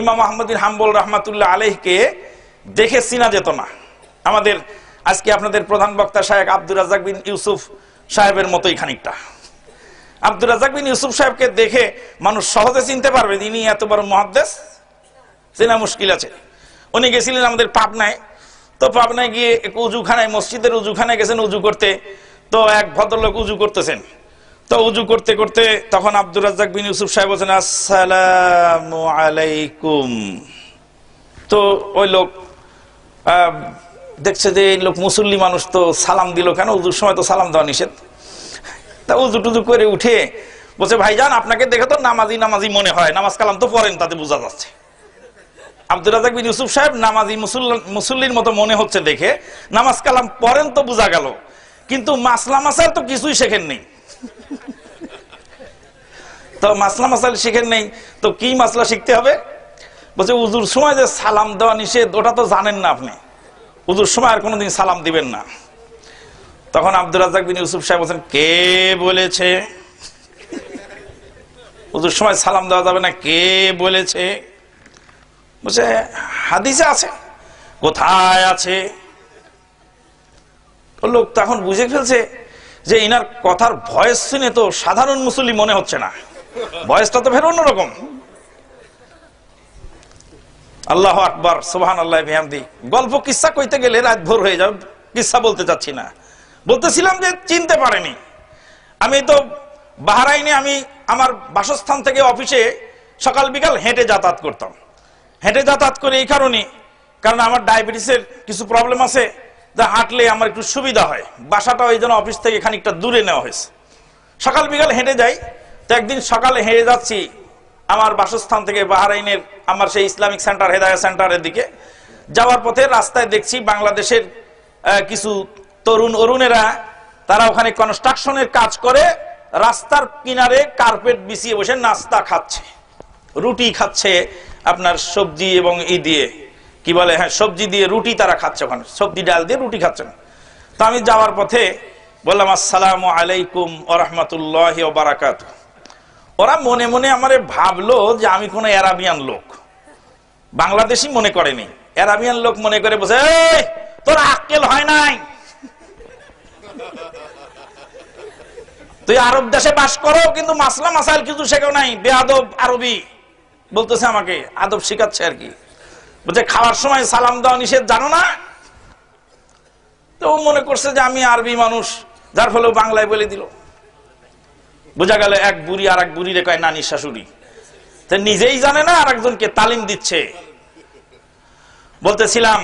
ইমাম আহমদিন হাম্বল রহমাতুল্লাহ আলহকে দেখে চিনা যেত না। আমাদের আজকে আপনাদের প্রধান বক্তা সাহেব আব্দুর রাজাক বিন ইউসুফ সাহেবের মতোই খানিকটা। আব্দুর রাজাক বিন ইউসুফ সাহেবকে দেখে মানুষ সহজে চিনতে পারবে, ইনি এত বড় মহাদ্দেশ চেনা মুশকিল আছে। উনি গেছিলেন আমাদের পাবনায়। তো পাবনায় গিয়ে উজুখানায়, মসজিদের উজুখানায় গেছেন উজু করতে। তো এক ভদ্রলোক উজু করতেছেন। তো উজু করতে করতে তখন আব্দুর রাজ্জাক বিন ইউসুফ সাহেব বলছেন, আসসালামু আলাইকুম। তো ওই লোক দেখছে যে এই লোক মুসল্লি মানুষ তো সালাম দিল কেন? উজুর সময় তো সালাম দেওয়া নিষেধ। তা উজু টুজু করে উঠে বলছে, ভাইজান, আপনাকে দেখে তো নামাজি নামাজি মনে হয়, নামাজ কালাম তো পড়েন, তাতে বোঝা যাচ্ছে। আব্দুল রাজাক বিন ইউসুফ সাহেব নামাজি মুসল্ল- মুসল্লির মতো মনে হচ্ছে দেখে, নামাজ কালাম পড়েন তো বোঝা গেল, কিন্তু মাসলা মাসাল তো কিছুই শেখেন নেই। তো মাসলা মাসাল শিখেন নেই। তো কি মাসলা শিখতে হবে? বলছে উজুর সময় যে সালাম দেওয়া নিষেধ, ওটা তো জানেন না আপনি। উজুর সময় আর কোনোদিন সালাম দিবেন না। তখন আব্দুল রাজাক বিন ইউসুফ সাহেব বলছেন, কে বলেছে? উজুর সময় সালাম দেওয়া যাবে না, কে বলেছে? বলছে, হাদিসে আছে। কোথায় আছে? লোক তখন বুঝে ফেলছে যে ইনার কথার ভয়েস শুনে তো সাধারণ মুসলিম মনে হচ্ছে না। ভয়েসটা তো ফের অন্যরকম। আল্লাহ আকবর সোহান আল্লাহ গল্প, কিসা কইতে গেলে রাত ভোর হয়ে যাবে, কিসা বলতে চাচ্ছি না। বলতেছিলাম যে চিনতে পারেনি। আমি তো বাহারাইনে আমি আমার বাসস্থান থেকে অফিসে সকাল বিকাল হেঁটে যাতায়াত করতাম। হেঁটে যাতায়াত করে এই কারণে, কারণ আমার ডায়াবেটিসের কিছু প্রবলেম আছে। যা হাঁটলে আমার একটু সুবিধা হয়। বাসাটা ওই জন্য অফিস থেকে খানিকটা দূরে নেওয়া হয়েছে। সকাল বিকাল হেঁটে যাই। তো একদিন সকালে হেঁটে যাচ্ছি আমার বাসস্থান থেকে বাহারাইনের আমার সেই ইসলামিক সেন্টার হেদায়া সেন্টারের দিকে। যাওয়ার পথে রাস্তায় দেখছি বাংলাদেশের কিছু তরুণ অরুণেরা, তারা ওখানে কনস্ট্রাকশনের কাজ করে, রাস্তার কিনারে কার্পেট বিছিয়ে বসে নাস্তা খাচ্ছে। রুটি খাচ্ছে আপনার সবজি এবং ই দিয়ে। কি বলে হ্যাঁ সবজি দিয়ে রুটি তারা খাচ্ছে ওখানে। সবজি ডাল দিয়ে রুটি খাচ্ছেন তো আমি যাওয়ার পথে বললাম আসসালাম আলাইকুম ওরহমতুল্লাহ বারাকাত ওরা মনে মনে আমারে ভাবলো যে আমি কোনো অ্যারাবিয়ান লোক। বাংলাদেশি মনে করেনি। অ্যারাবিয়ান লোক মনে করে বসে "এই, তোর আক্কেল হয় নাই? তুই আরব দেশে বাস করো কিন্তু মাসলা মাসাইল কিছু শেখো নাই। বেআদব আরবি বলতেছে আমাকে। আদব শিখাচ্ছে আর কি। বলছে, খাওয়ার সময় সালাম দেওয়া নিষেধ, জানো না? তো ও মনে করছে যে আমি আরবি মানুষ, যার ফলে বাংলায় বলে দিল। বোঝা গেল এক বুড়ি আর এক বুড়ি রে কয় নানি শাশুড়ি নিজেই জানে না আর একজনকে তালিম দিচ্ছে। বলতেছিলাম